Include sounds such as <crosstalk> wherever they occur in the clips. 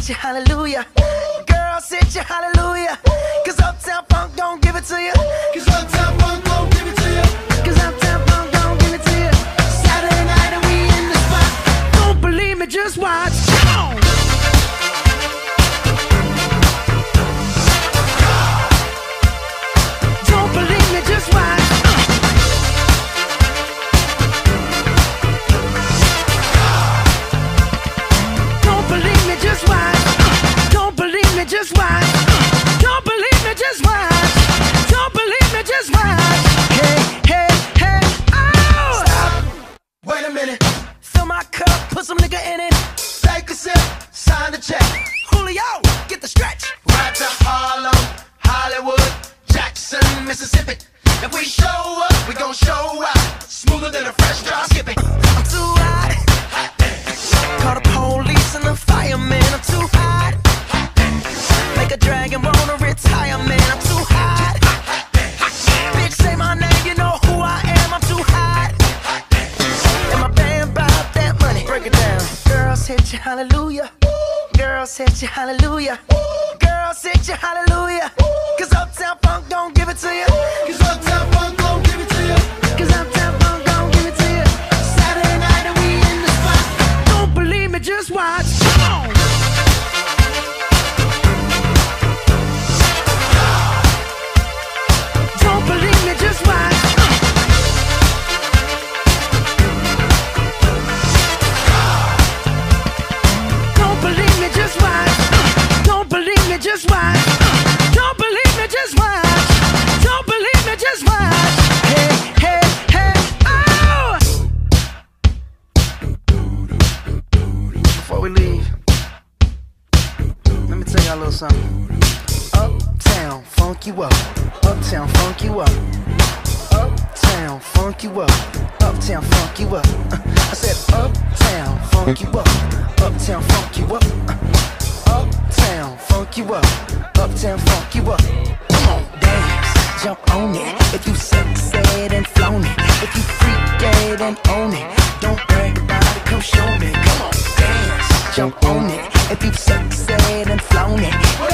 hit you, hallelujah. Girl, sit you, hallelujah. Cause Uptown Funk don't give it to you. Cause Uptown Funk don't give it to you. Cause Uptown Funk don't give it to you. Saturday night and we in the spot. Don't believe me, just watch. set you hallelujah. Ooh. Girl, set you hallelujah. Ooh. Cause Uptown Funk don't give it to you. Cause Uptown Funk got a little something. Uptown, funk you up. Uptown, funk you up. Uptown, funk you up. Uptown, funk you up. I said uptown, funk you up. Uptown, funk you up. Uptown, funk you up. Uptown, funk you up. Come on, dance, jump on it. If you sexed and flown it, if you freak freaked and own it. Sexy and Flaune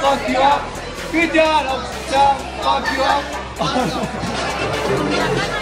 Fuck you up. Good job, Uptown fuck you <laughs> up.